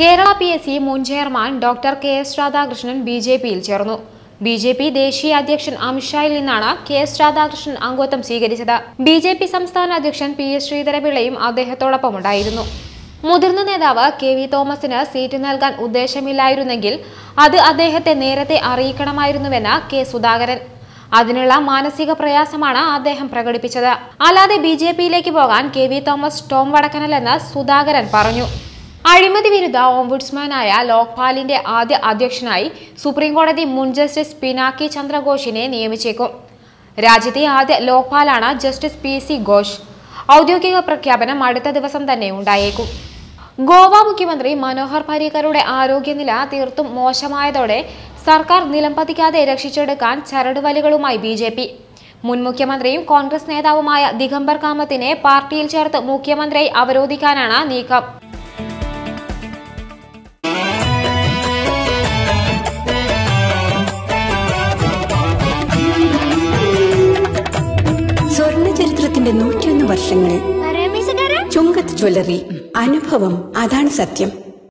Kerala P S C മുൻ chairman doctor K S Radhakrishnan B J പിയിൽ ചേർന്നു. B J P ദേശീയ അധ്യക്ഷൻ അമിത്ഷായിൽ നിന്നാണ് കെ എസ് രാധാകൃഷ്ണൻ അംഗത്വം സ്വീകരിച്ചത്. ബി ജെ പി സംസ്ഥാന അധ്യക്ഷൻ പി എസ് ശ്രീധരപിള്ളയും അദ്ദേഹത്തോടൊപ്പം ഉണ്ടായിരുന്നു. മുതിർന്ന നേതാവ് കെ വി തോമസിന് സീറ്റ് നൽകാൻ ഉദ്ദേശമില്ലായിരുന്നെങ്കിൽ അത് അദ്ദേഹത്തെ നേരത്തെ അറിയിക്കണമായിരുന്നുവെന്ന് കെ സുധാകരൻ. അതിനുള്ള മാനസിക പ്രയാസമാണ് അദ്ദേഹം പ്രകടിപ്പിച്ചത്. അല്ലാതെ ബി ജെ പിയിലേക്ക് പോകാൻ കെ വി തോമസ് ടോം വടക്കനല്ലെന്ന് സുധാകരൻ പറഞ്ഞു. അഴിമതി വിരുദ്ധ ഓംബുഡ്സ്മാനായ ലോക്പാലിന്റെ ആദ്യ അധ്യക്ഷനായി സുപ്രീംകോടതി മുൻ ജസ്റ്റിസ് പിനാക്കി ചന്ദ്രഘോഷിനെ നിയമിച്ചേക്കും. രാജ്യത്തെ ആദ്യ ലോക്പാലാണ് ജസ്റ്റിസ് പി സി ഘോഷ്. ഔദ്യോഗിക പ്രഖ്യാപനം അടുത്ത ദിവസം തന്നെ ഉണ്ടായേക്കും. ഗോവ മുഖ്യമന്ത്രി മനോഹർ പരീക്കറുടെ ആരോഗ്യനില തീർത്തും മോശമായതോടെ സർക്കാർ നിലംപതിക്കാതെ രക്ഷിച്ചെടുക്കാൻ ചരടുവലികളുമായി ബി ജെ പി. മുൻ മുഖ്യമന്ത്രിയും കോൺഗ്രസ് നേതാവുമായ ദിഗംബർ കാമത്തിനെ പാർട്ടിയിൽ ചേർത്ത് മുഖ്യമന്ത്രിയെ അവരോധിക്കാനാണ് നീക്കം. ചരിത്രത്തിന്റെ നൂറ്റിയൊന്ന് വർഷങ്ങൾ. ചുങ്കത്ത് ജ്വല്ലറി അനുഭവം അതാണ് സത്യം.